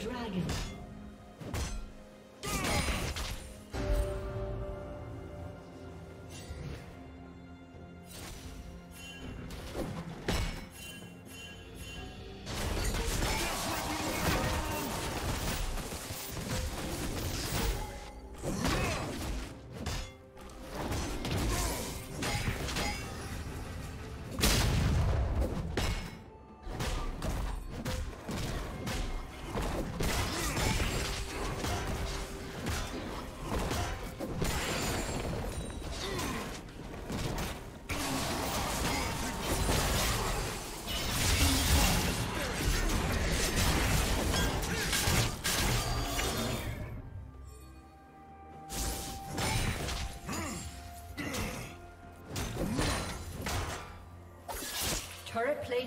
Dragon.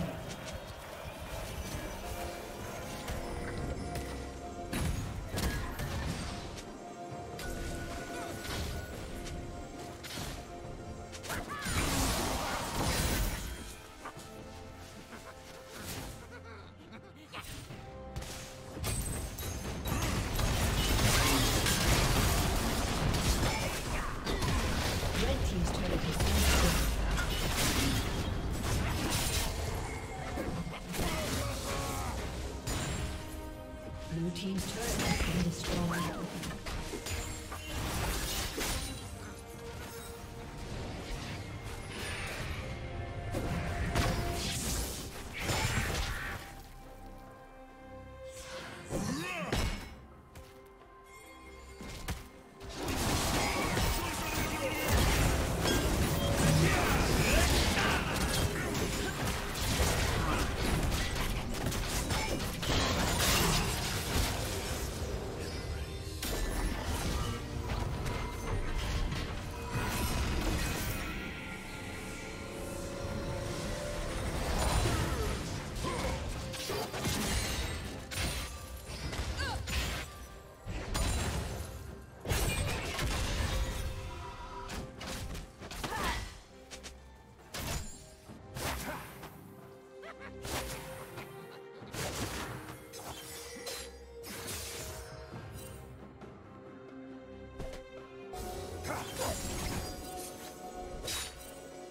The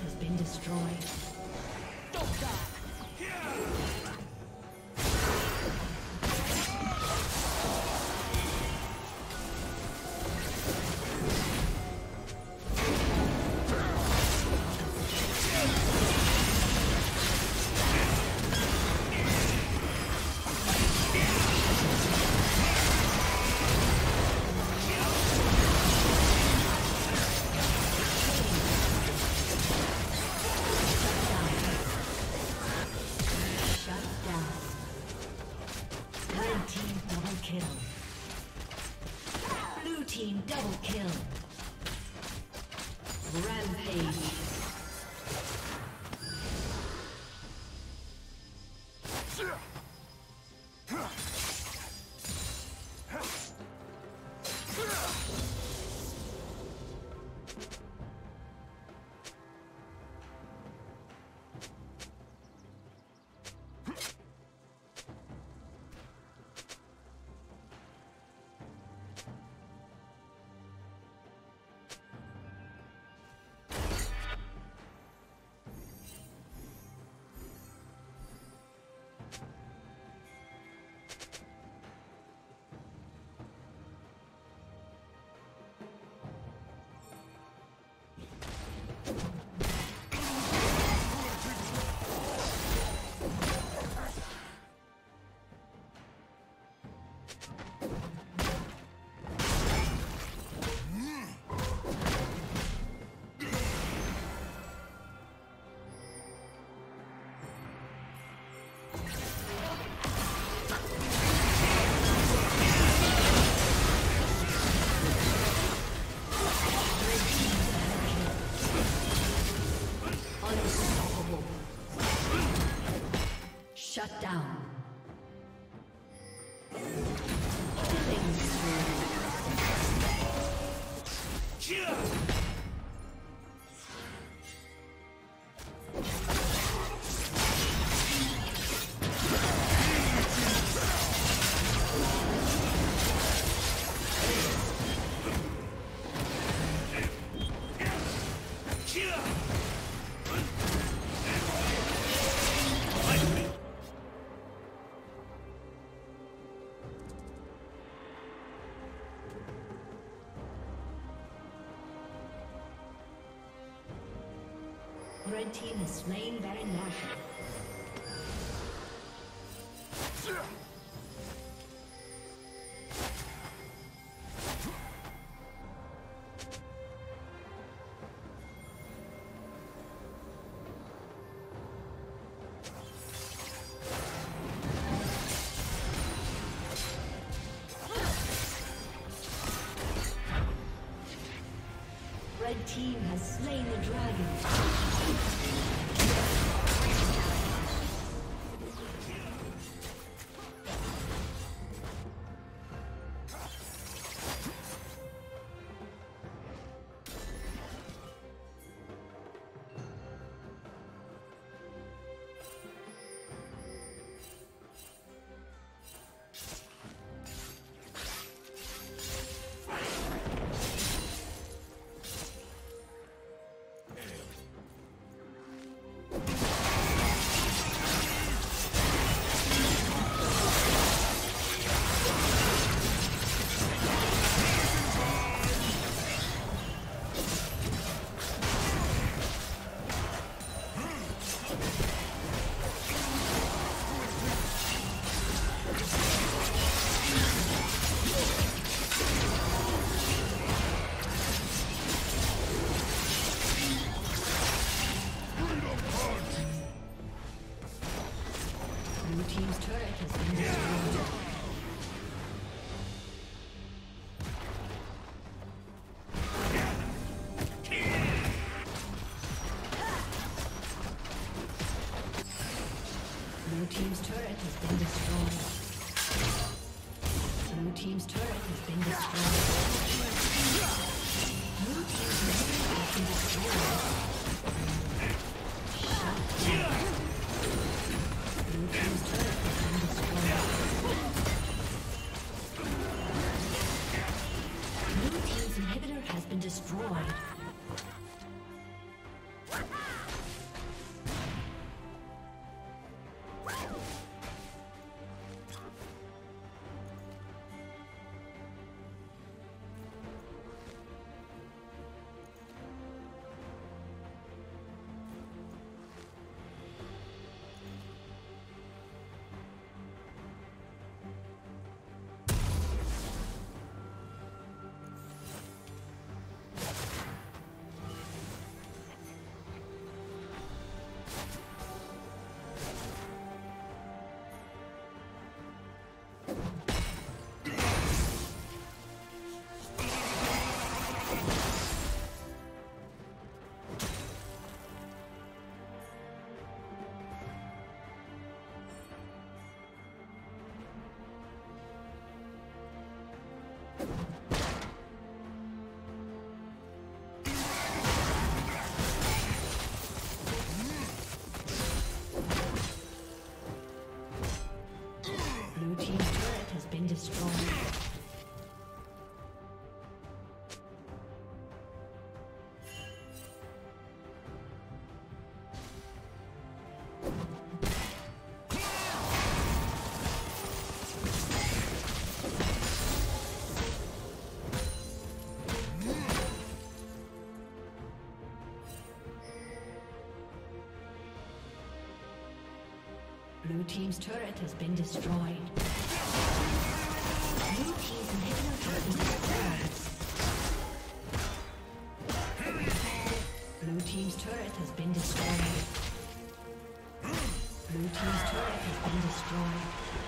Shut Red team has slain Baron Nashor. Red team has slain the dragon. Has been destroyed. Team's turret has been destroyed. Blue team's inhibitor has been destroyed. Blue team's turret has been destroyed. Blue team's turret has been destroyed.